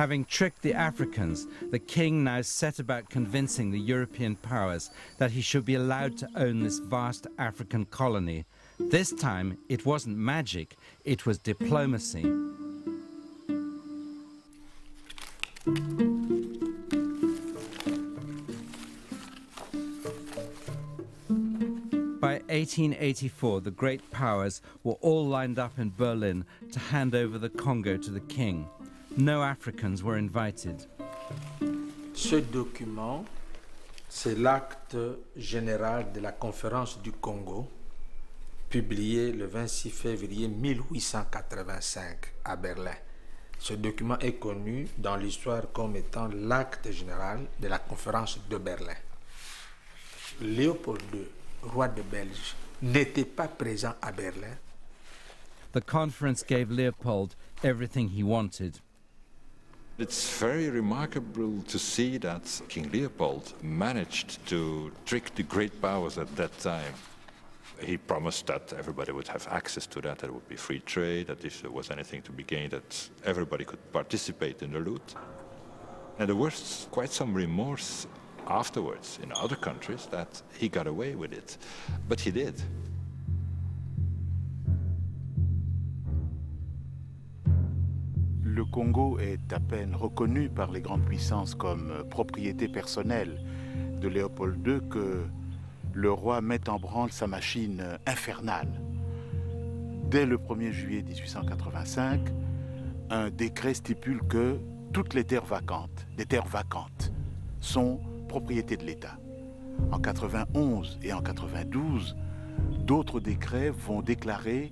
Having tricked the Africans, the king now set about convincing the European powers that he should be allowed to own this vast African colony. This time, it wasn't magic, it was diplomacy. By 1884, the great powers were all lined up in Berlin to hand over the Congo to the king. No Africans were invited. Ce document, c'est l'acte général de la conférence du Congo, publié le 26 février 1885 à Berlin. Ce document est connu dans l'histoire comme étant l'acte général de la conférence de Berlin. Léopold II, roi de Belge, n'était pas présent à Berlin. The conference gave Leopold everything he wanted. It's very remarkable to see that King Leopold managed to trick the great powers at that time. He promised that everybody would have access to that, that there would be free trade, that if there was anything to be gained, that everybody could participate in the loot. And there was quite some remorse afterwards in other countries that he got away with it. But he did. Le Congo est à peine reconnu par les grandes puissances comme propriété personnelle de Léopold II que le roi met en branle sa machine infernale. Dès le 1er juillet 1885, un décret stipule que toutes les terres vacantes, des terres vacantes, sont propriété de l'État. En 91 et en 92, d'autres décrets vont déclarer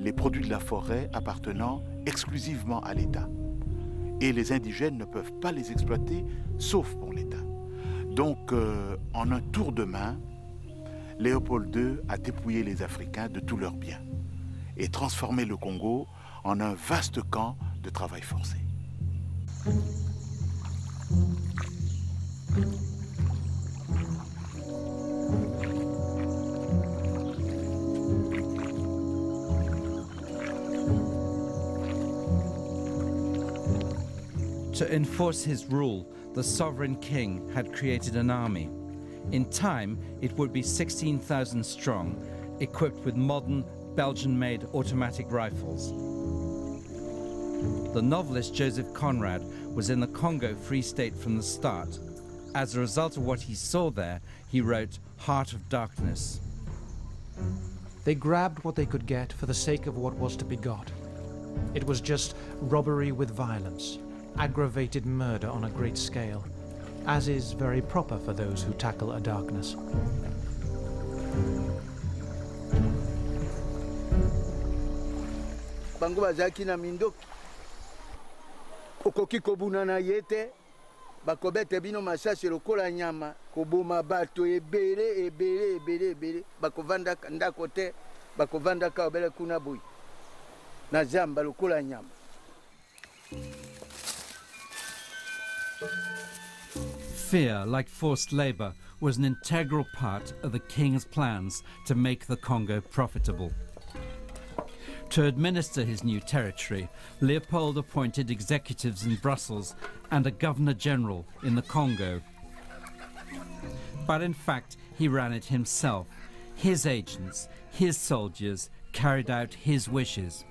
les produits de la forêt appartenant exclusivement à l'État. Et les indigènes ne peuvent pas les exploiter, sauf pour l'État. Donc, euh, en un tour de main, Léopold II a dépouillé les Africains de tous leurs biens et transformé le Congo en un vaste camp de travail forcé. To enforce his rule, the sovereign king had created an army. In time, it would be 16,000 strong, equipped with modern Belgian-made automatic rifles. The novelist Joseph Conrad was in the Congo Free State from the start. As a result of what he saw there, he wrote Heart of Darkness. They grabbed what they could get for the sake of what was to be got. It was just robbery with violence, aggravated murder on a great scale, as is very proper for those who tackle a darkness. bango bazalaki na mindoki okoki kobunana ye te. Bakobeta bino masasi lokola nyama. Koboma bato ebele ebele ebele ebele. Bakovandaka ndako te. Bakovandaka obele kuna boye. Na zamba lokola nyama Fear, like forced labor, was an integral part of the king's plans to make the Congo profitable. To administer his new territory, Leopold appointed executives in Brussels and a governor general in the Congo. But in fact, he ran it himself. His agents, his soldiers, carried out his wishes.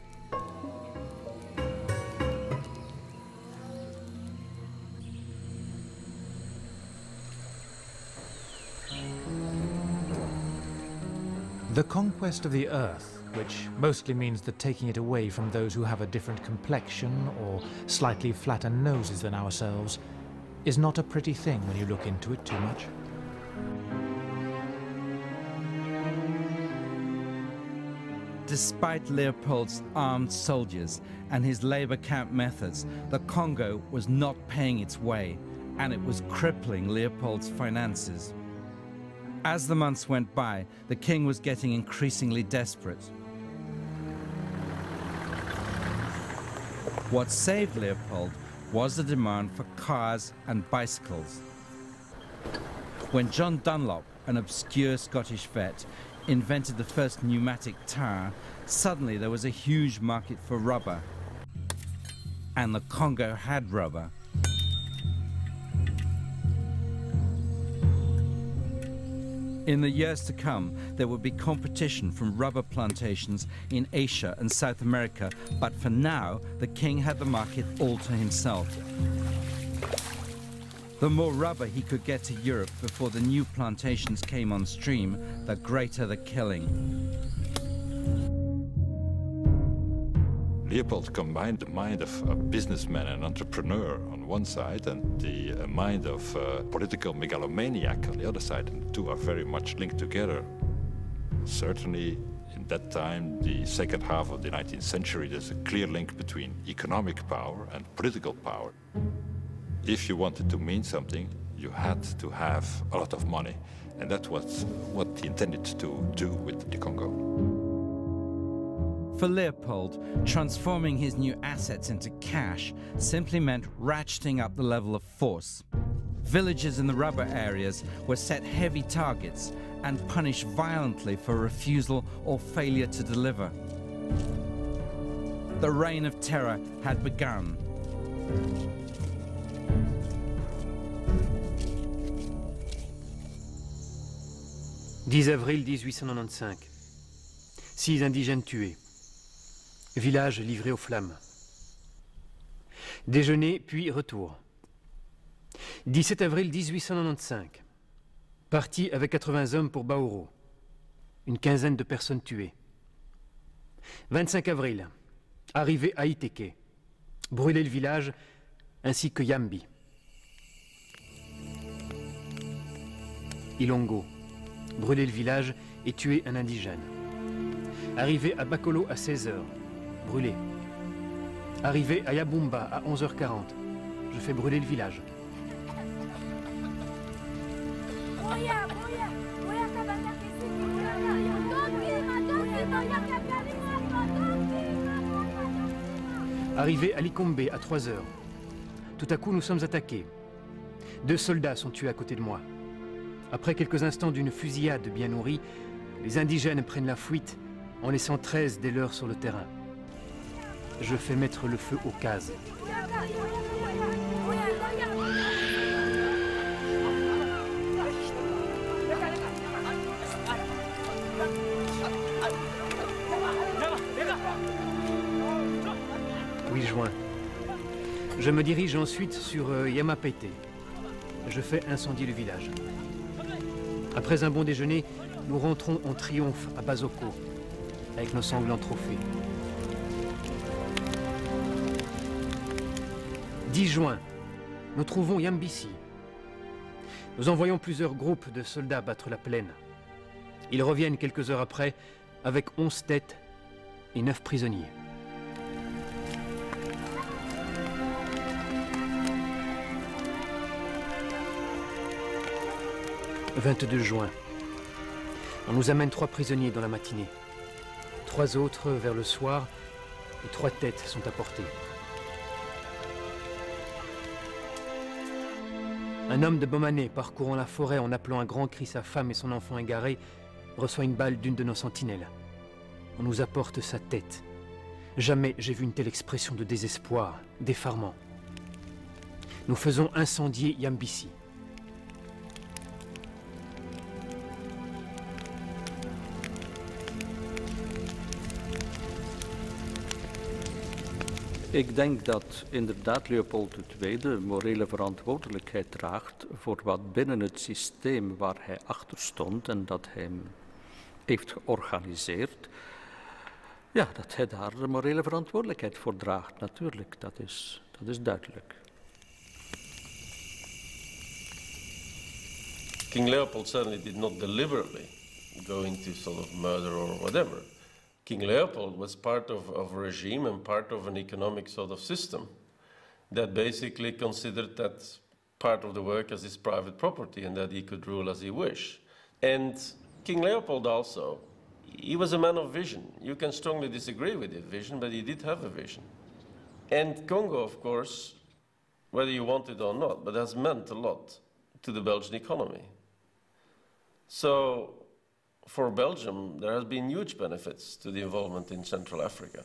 The conquest of the earth, which mostly means the taking it away from those who have a different complexion or slightly flatter noses than ourselves, is not a pretty thing when you look into it too much. Despite Leopold's armed soldiers and his labor camp methods, the Congo was not paying its way, and it was crippling Leopold's finances. As the months went by, the king was getting increasingly desperate. What saved Leopold was the demand for cars and bicycles. When John Dunlop, an obscure Scottish vet, invented the first pneumatic tire, suddenly there was a huge market for rubber. And the Congo had rubber. In the years to come, there would be competition from rubber plantations in Asia and South America, but for now, the king had the market all to himself. The more rubber he could get to Europe before the new plantations came on stream, the greater the killing. Leopold combined the mind of a businessman and entrepreneur on one side and the uh, mind of a political megalomaniac on the other side, and the two are very much linked together. Certainly, in that time, the second half of the 19th century, there's a clear link between economic power and political power. If you wanted to mean something, you had to have a lot of money, and that was what he intended to do with the Congo. For Leopold, transforming his new assets into cash simply meant ratcheting up the level of force. Villages in the rubber areas were set heavy targets and punished violently for refusal or failure to deliver. The reign of terror had begun. 10 avril 1895. Six indigènes tués. Village livré aux flammes. Déjeuner, puis retour. 17 avril 1895. Parti avec 80 hommes pour Baoro. Une quinzaine de personnes tuées. 25 avril. Arrivé à Iteke. Brûler le village ainsi que Yambi. Ilongo. Brûler le village et tuer un indigène. Arrivé à Bakolo à 16h Arrivé à Yabumba à 11h40, je fais brûler le village. Arrivé à Likombe à 3 h Tout à coup, nous sommes attaqués. Deux soldats sont tués à côté de moi. Après quelques instants d'une fusillade bien nourrie, les indigènes prennent la fuite en laissant 13 des leurs sur le terrain je fais mettre le feu aux cases. Juin. Je me dirige ensuite sur euh, Yamapete. Je fais incendier le village. Après un bon déjeuner, nous rentrons en triomphe à Bazoko, avec nos sanglants trophées. 10 juin, nous trouvons Yambisi. Nous envoyons plusieurs groupes de soldats battre la plaine. Ils reviennent quelques heures après avec 11 têtes et 9 prisonniers. « 22 juin. On nous amène trois prisonniers dans la matinée. Trois autres vers le soir et trois têtes sont apportées. Un homme de Bomané, parcourant la forêt en appelant un grand cri sa femme et son enfant égaré, reçoit une balle d'une de nos sentinelles. On nous apporte sa tête. Jamais j'ai vu une telle expression de désespoir, d'effarement. Nous faisons incendier Yambisi. Ik denk dat inderdaad Leopold II morele verantwoordelijkheid draagt voor wat binnen het systeem waar hij achter stond en dat hij heeft georganiseerd, ja, dat hij daar de morele verantwoordelijkheid voor draagt, natuurlijk. Dat is, dat is duidelijk. King Leopold certainly did not deliberately go into sort of murder or whatever. King Leopold was part of, of a regime and part of an economic sort of system that basically considered that part of the work as his private property and that he could rule as he wished. And King Leopold also, he was a man of vision. You can strongly disagree with his vision, but he did have a vision. And Congo, of course, whether you want it or not, but has meant a lot to the Belgian economy. So for Belgium, there has been huge benefits to the involvement in Central Africa.